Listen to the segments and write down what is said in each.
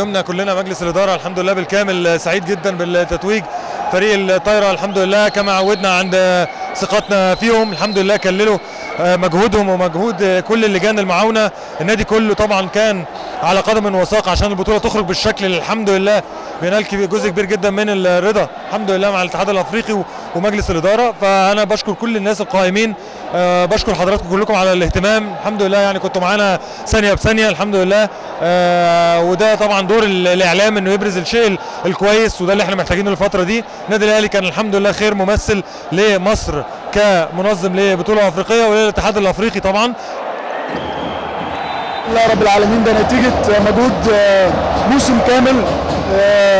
دعمنا كلنا مجلس الإدارة الحمد لله بالكامل سعيد جدا بالتتويج. فريق الطايرة الحمد لله كما عودنا عند ثقتنا فيهم الحمد لله كللوا. مجهودهم ومجهود كل اللجان المعاونة. النادي كله طبعا كان على قدم وساق عشان البطولة تخرج بالشكل الحمد لله بينال جزء كبير جدا من الرضا. الحمد لله مع الاتحاد الأفريقي ومجلس الإدارة. فأنا بشكر كل الناس القائمين. أه بشكر حضراتكم كلكم على الاهتمام. الحمد لله يعني كنتوا معانا ثانية بثانية. الحمد لله. وده طبعا دور الإعلام إنه يبرز الشيء الكويس وده اللي إحنا محتاجينه الفترة دي. النادي الأهلي كان الحمد لله خير ممثل لمصر. كمنظم لبطولة أفريقية وللاتحاد الأفريقي طبعا. لا رب العالمين ده نتيجة مجهود موسم كامل.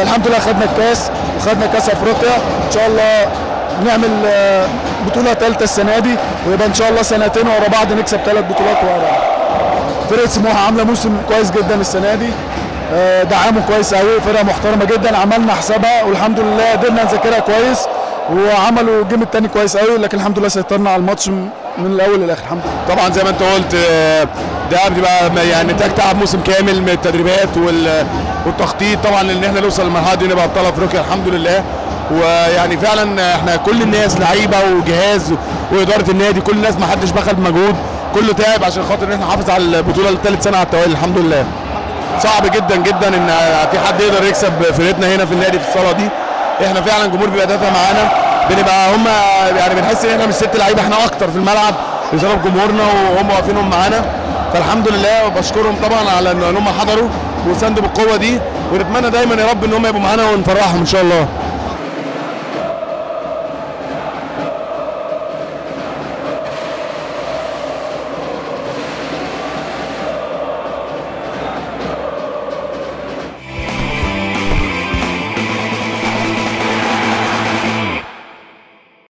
الحمد لله خدنا الكاس وخدنا كاس أفريقيا. إن شاء الله نعمل بطولة ثالثه السنة دي ويبقى إن شاء الله سنتين ورا بعض نكسب ثلاث بطولات ورا بعض. فرقة سموحة عاملة موسم كويس جدا السنة دي. دعموا كويس قوي فرقة محترمة جدا عملنا حسابها والحمد لله قدرنا نذاكرها كويس. وعملوا الجيم الثاني كويس قوي لكن الحمد لله سيطرنا على الماتش من الأول للاخر الحمد لله. طبعا زي ما أنت قلت ده بتبقى يعني نتاج تعب موسم كامل من التدريبات والتخطيط. طبعا إن إحنا نوصل للمرحلة دي نبقى أبطال أفريقيا الحمد لله. ويعني فعلا إحنا كل الناس لعيبة وجهاز وإدارة النادي كل الناس ما حدش بخل بمجهود كله تعب عشان خاطر إن إحنا نحافظ على البطولة لثالث سنة على التوالي. الحمد لله. صعب جدا جدا إن في حد يقدر يكسب فرقتنا هنا في النادي في الصالة دي. إحنا فعلا الجمهور بيبقى دافع معانا. بنبقى هم يعني بنحس إن إحنا مش ست لعيبة إحنا أكتر في الملعب بسبب جمهورنا وهم واقفينهم معانا. فالحمد لله وبشكرهم طبعا على إن هم حضروا وساندوا بالقوة دي ونتمنى دايما يا رب إن هم يبقوا معانا ونفرحهم إن شاء الله.